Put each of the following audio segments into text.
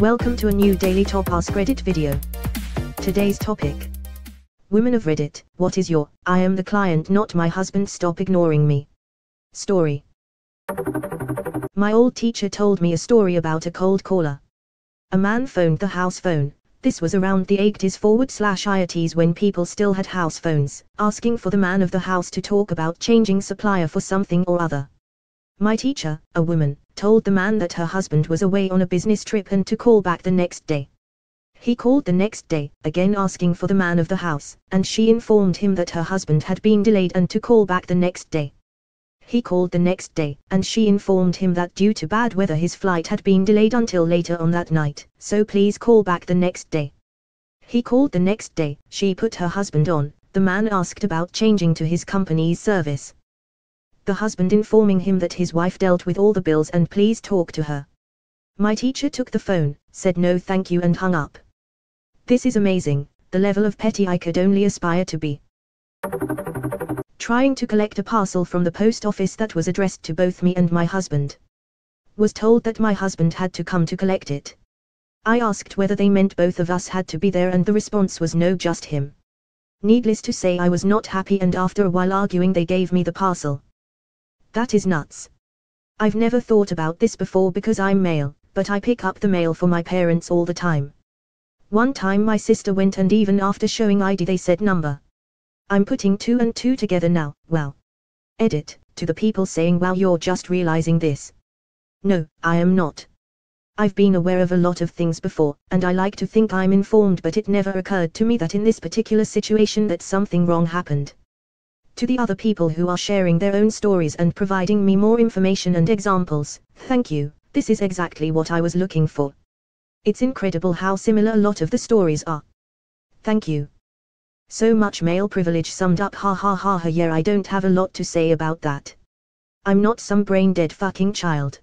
Welcome to a new Daily Top Ask Reddit video. Today's topic. Women of Reddit, what is your, I am the client not my husband stop ignoring me. Story. My old teacher told me a story about a cold caller. A man phoned the house phone, this was around the 80s forward slash IATs when people still had house phones, asking for the man of the house to talk about changing supplier for something or other. My teacher, a woman, told the man that her husband was away on a business trip and to call back the next day. He called the next day, again asking for the man of the house, and she informed him that her husband had been delayed and to call back the next day. He called the next day, and she informed him that due to bad weather his flight had been delayed until later on that night, so please call back the next day. He called the next day, she put her husband on, the man asked about changing to his company's service, the husband informing him that his wife dealt with all the bills and please talk to her. My teacher took the phone, said no thank you and hung up. This is amazing, the level of petty I could only aspire to be. Trying to collect a parcel from the post office that was addressed to both me and my husband. Was told that my husband had to come to collect it. I asked whether they meant both of us had to be there and the response was no just him. Needless to say I was not happy and after a while arguing they gave me the parcel. That is nuts. I've never thought about this before because I'm male, but I pick up the mail for my parents all the time. One time my sister went and even after showing ID they said number. I'm putting two and two together now, wow. Edit, to the people saying wow you're just realizing this. No, I am not. I've been aware of a lot of things before, and I like to think I'm informed but it never occurred to me that in this particular situation that something wrong happened to the other people who are sharing their own stories and providing me more information and examples, thank you, this is exactly what I was looking for. It's incredible how similar a lot of the stories are. Thank you. So much male privilege summed up ha ha ha ha yeah I don't have a lot to say about that. I'm not some brain dead fucking child.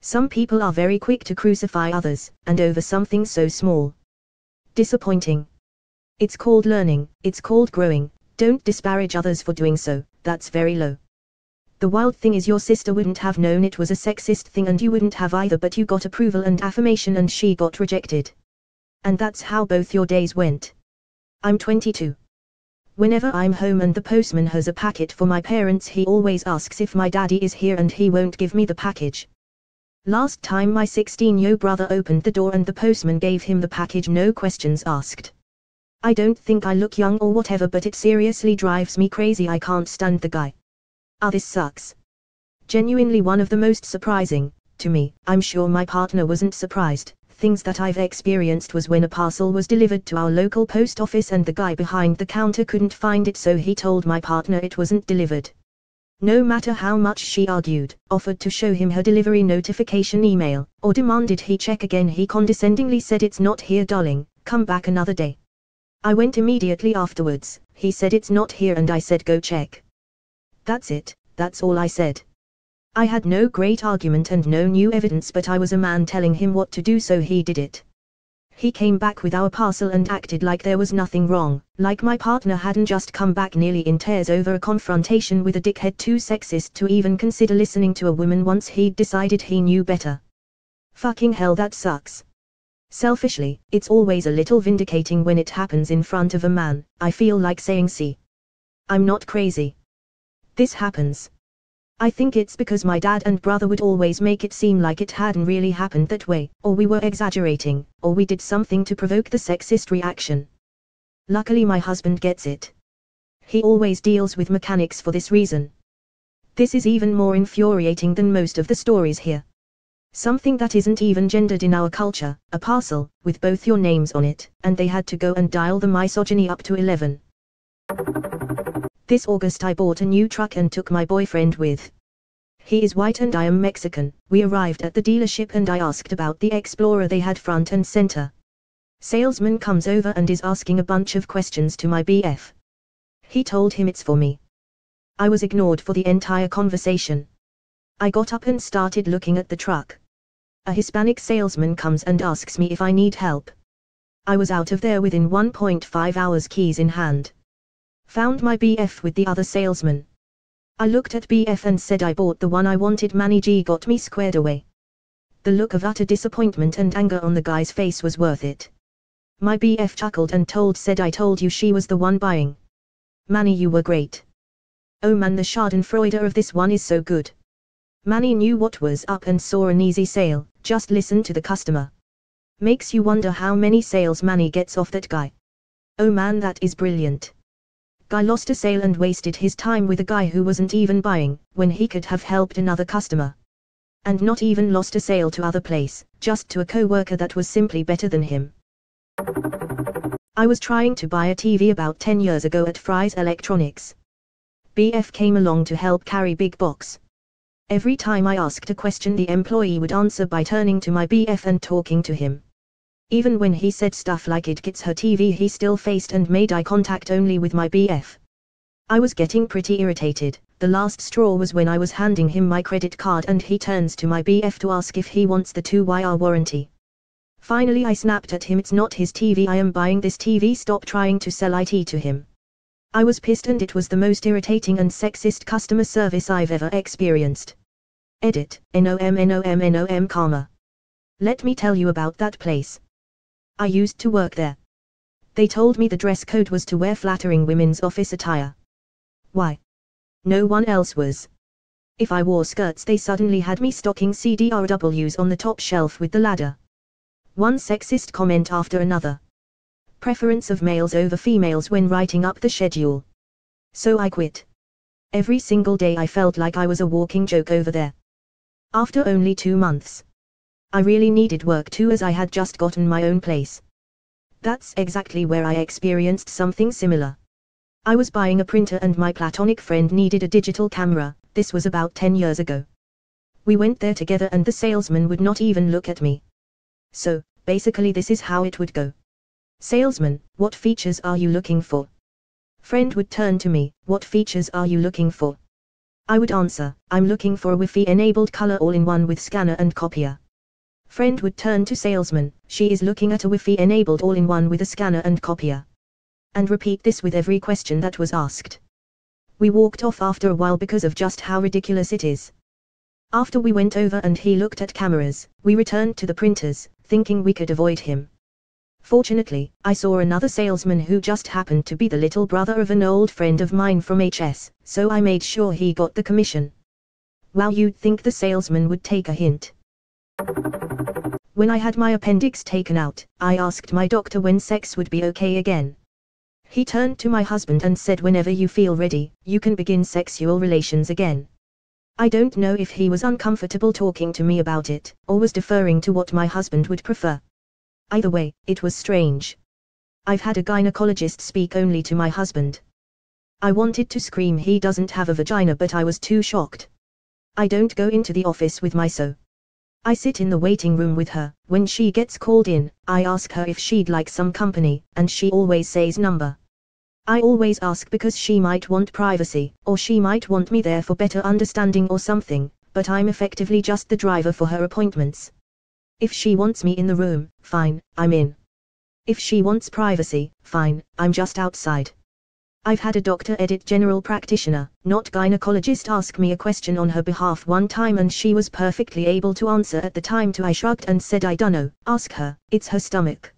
Some people are very quick to crucify others, and over something so small. Disappointing. It's called learning, it's called growing, don't disparage others for doing so, that's very low. The wild thing is your sister wouldn't have known it was a sexist thing and you wouldn't have either but you got approval and affirmation and she got rejected. And that's how both your days went. I'm 22. Whenever I'm home and the postman has a packet for my parents he always asks if my daddy is here and he won't give me the package. Last time my 16-year brother opened the door and the postman gave him the package no questions asked. I don't think I look young or whatever but it seriously drives me crazy I can't stand the guy. Ah this sucks. Genuinely one of the most surprising, to me, I'm sure my partner wasn't surprised, things that I've experienced was when a parcel was delivered to our local post office and the guy behind the counter couldn't find it so he told my partner it wasn't delivered. No matter how much she argued, offered to show him her delivery notification email, or demanded he check again he condescendingly said it's not here darling, come back another day. I went immediately afterwards, he said it's not here and I said go check. That's it, that's all I said. I had no great argument and no new evidence but I was a man telling him what to do so he did it. He came back with our parcel and acted like there was nothing wrong, like my partner hadn't just come back nearly in tears over a confrontation with a dickhead too sexist to even consider listening to a woman once he'd decided he knew better. Fucking hell that sucks. Selfishly, it's always a little vindicating when it happens in front of a man, I feel like saying see. I'm not crazy. This happens. I think it's because my dad and brother would always make it seem like it hadn't really happened that way, or we were exaggerating, or we did something to provoke the sexist reaction. Luckily my husband gets it. He always deals with mechanics for this reason. This is even more infuriating than most of the stories here. Something that isn't even gendered in our culture, a parcel, with both your names on it, and they had to go and dial the misogyny up to 11. This August I bought a new truck and took my boyfriend with. He is white and I am Mexican. We arrived at the dealership and I asked about the Explorer they had front and center. Salesman comes over and is asking a bunch of questions to my BF. He told him it's for me. I was ignored for the entire conversation. I got up and started looking at the truck. A Hispanic salesman comes and asks me if I need help. I was out of there within 1.5 hours keys in hand. Found my BF with the other salesman. I looked at BF and said I bought the one I wanted Manny G got me squared away. The look of utter disappointment and anger on the guy's face was worth it. My BF chuckled and told said I told you she was the one buying. Manny you were great. Oh man the schadenfreude of this one is so good. Manny knew what was up and saw an easy sale, just listen to the customer. Makes you wonder how many sales Manny gets off that guy. Oh man that is brilliant. Guy lost a sale and wasted his time with a guy who wasn't even buying, when he could have helped another customer. And not even lost a sale to other place, just to a co-worker that was simply better than him. I was trying to buy a TV about 10 years ago at Fry's Electronics. BF came along to help carry big box. Every time I asked a question the employee would answer by turning to my BF and talking to him. Even when he said stuff like it gets her TV he still faced and made eye contact only with my BF. I was getting pretty irritated, the last straw was when I was handing him my credit card and he turns to my BF to ask if he wants the 2YR warranty. Finally I snapped at him it's not his TV I am buying this TV stop trying to sell IT to him. I was pissed and it was the most irritating and sexist customer service I've ever experienced. Edit, NOM NOM NOM karma. Let me tell you about that place. I used to work there. They told me the dress code was to wear flattering women's office attire. Why? No one else was. If I wore skirts they suddenly had me stocking CDRWs on the top shelf with the ladder. One sexist comment after another. Preference of males over females when writing up the schedule. So I quit. Every single day I felt like I was a walking joke over there. After only two months. I really needed work too as I had just gotten my own place. That's exactly where I experienced something similar. I was buying a printer and my platonic friend needed a digital camera, this was about 10 years ago. We went there together and the salesman would not even look at me. So, basically this is how it would go. Salesman, what features are you looking for? Friend would turn to me, what features are you looking for? I would answer, I'm looking for a Wi-Fi enabled color all-in-one with scanner and copier. Friend would turn to salesman, she is looking at a Wi-Fi enabled all-in-one with a scanner and copier. And repeat this with every question that was asked. We walked off after a while because of just how ridiculous it is. After we went over and he looked at cameras, we returned to the printers, thinking we could avoid him. Fortunately, I saw another salesman who just happened to be the little brother of an old friend of mine from HS, so I made sure he got the commission. Wow you'd think the salesman would take a hint. When I had my appendix taken out, I asked my doctor when sex would be okay again. He turned to my husband and said whenever you feel ready, you can begin sexual relations again. I don't know if he was uncomfortable talking to me about it, or was deferring to what my husband would prefer. Either way, it was strange. I've had a gynecologist speak only to my husband. I wanted to scream he doesn't have a vagina but I was too shocked. I don't go into the office with my so. I sit in the waiting room with her, when she gets called in, I ask her if she'd like some company, and she always says number. I always ask because she might want privacy, or she might want me there for better understanding or something, but I'm effectively just the driver for her appointments. If she wants me in the room, fine, I'm in. If she wants privacy, fine, I'm just outside. I've had a doctor edit general practitioner, not gynecologist ask me a question on her behalf one time and she was perfectly able to answer at the time to I shrugged and said I dunno, ask her, it's her stomach.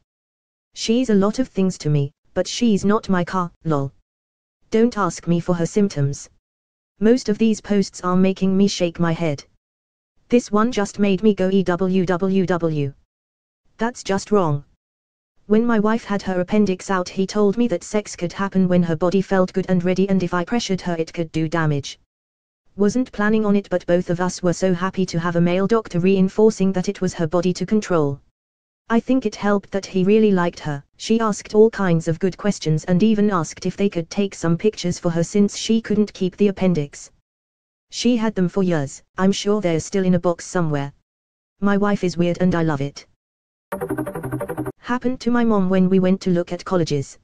She's a lot of things to me, but she's not my car, lol. Don't ask me for her symptoms. Most of these posts are making me shake my head. This one just made me go EWWW. That's just wrong. When my wife had her appendix out he told me that sex could happen when her body felt good and ready and if I pressured her it could do damage. Wasn't planning on it but both of us were so happy to have a male doctor reinforcing that it was her body to control. I think it helped that he really liked her, she asked all kinds of good questions and even asked if they could take some pictures for her since she couldn't keep the appendix. She had them for years, I'm sure they're still in a box somewhere. My wife is weird and I love it. Happened to my mom when we went to look at colleges.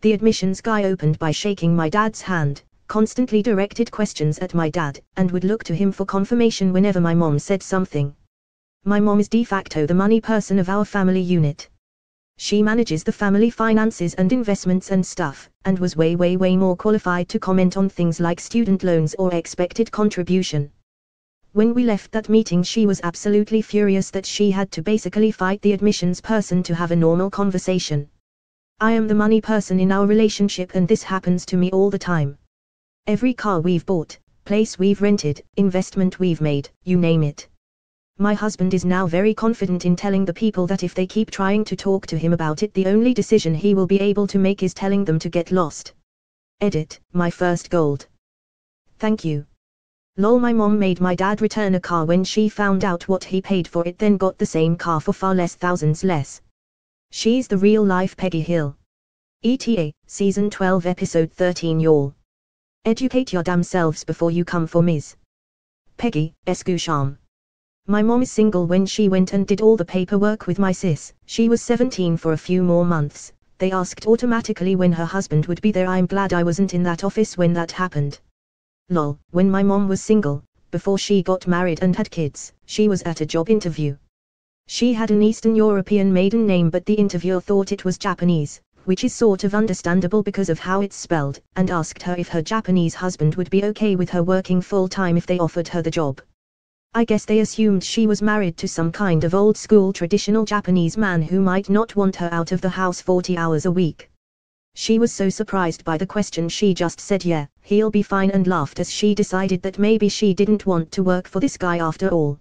The admissions guy opened by shaking my dad's hand, constantly directed questions at my dad, and would look to him for confirmation whenever my mom said something. My mom is de facto the money person of our family unit. She manages the family finances and investments and stuff, and was way way way more qualified to comment on things like student loans or expected contribution. When we left that meeting she was absolutely furious that she had to basically fight the admissions person to have a normal conversation. I am the money person in our relationship and this happens to me all the time. Every car we've bought, place we've rented, investment we've made, you name it. My husband is now very confident in telling the people that if they keep trying to talk to him about it the only decision he will be able to make is telling them to get lost. Edit, my first gold. Thank you. Lol my mom made my dad return a car when she found out what he paid for it then got the same car for far less thousands less. She's the real life Peggy Hill. ETA, Season 12 Episode 13 Y'all. Educate your damn selves before you come for Ms. Peggy, Escucham. My mom is single when she went and did all the paperwork with my sis, she was 17 for a few more months, they asked automatically when her husband would be there I'm glad I wasn't in that office when that happened. Lol, when my mom was single, before she got married and had kids, she was at a job interview. She had an Eastern European maiden name but the interviewer thought it was Japanese, which is sort of understandable because of how it's spelled, and asked her if her Japanese husband would be okay with her working full time if they offered her the job. I guess they assumed she was married to some kind of old school traditional Japanese man who might not want her out of the house 40 hours a week. She was so surprised by the question she just said yeah, he'll be fine and laughed as she decided that maybe she didn't want to work for this guy after all.